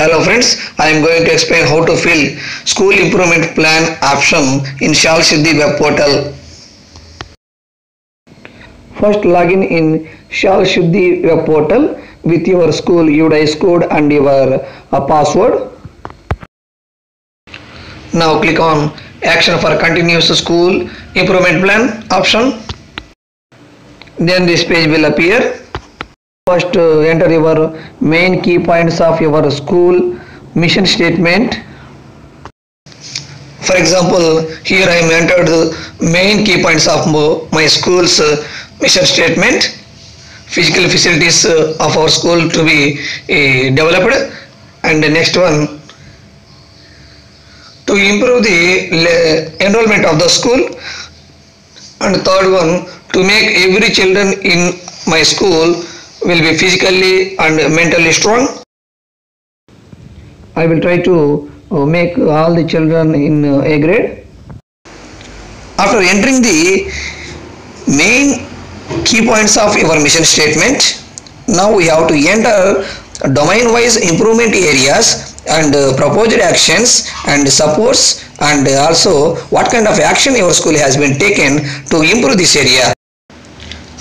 Hello friends, I am going to explain how to fill school improvement plan option in Shaala Siddhi web portal. First login in Shaala Siddhi web portal with your school UDISE code and your uh, password. Now click on action for continuous school improvement plan option. Then this page will appear first uh, enter your main key points of your school mission statement for example here i am entered the main key points of my school's uh, mission statement physical facilities uh, of our school to be uh, developed. And the next one to improve the enrollment of the school. And third one to make every children in my school will be physically and mentally strong. I will try to uh, make all the children in uh, a grade. After entering the main key points of your mission statement. Now we have to enter domain wise improvement areas and uh, proposed actions and supports and also what kind of action your school has been taken to improve this area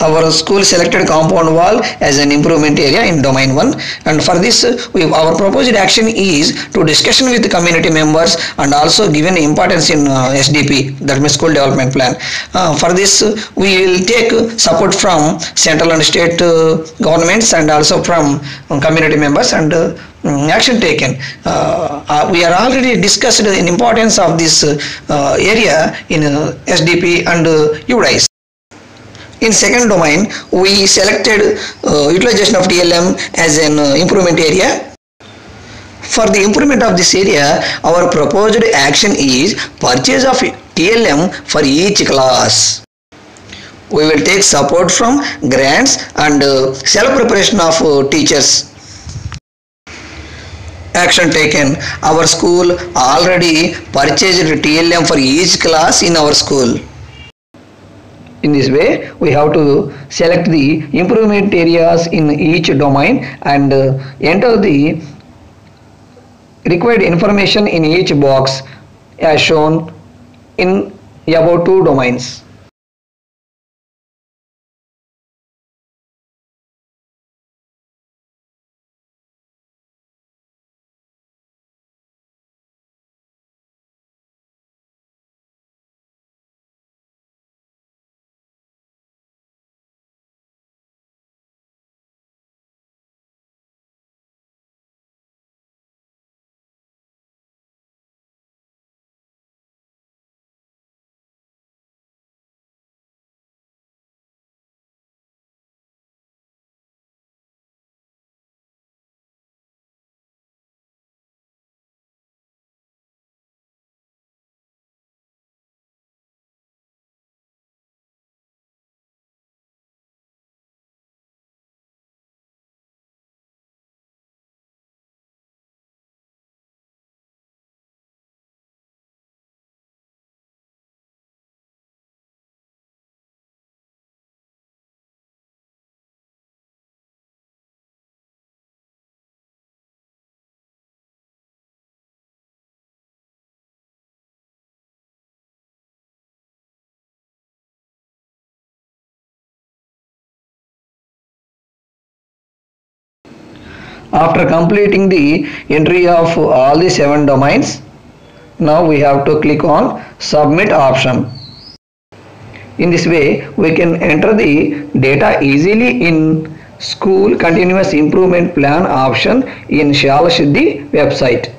our school selected compound wall as an improvement area in domain 1 and for this we, our proposed action is to discussion with community members and also given importance in uh, sdp that means school development plan. Uh, for this we will take support from central and state uh, governments and also from uh, community members and uh, action taken. Uh, we are already discussed the importance of this area in sdp and uh, UDISE in second domain we selected uh, utilization of TLM as an uh, improvement area. For the improvement of this area our proposed action is purchase of TLM for each class. We will take support from grants and uh, self preparation of uh, teachers. Action taken. Our school already purchased TLM for each class in our school in this way we have to select the improvement areas in each domain and uh, enter the required information in each box as shown in about two domains after completing the entry of all the seven domains now we have to click on submit option. In this way we can enter the data easily in school continuous improvement plan option in Shaala Siddhi website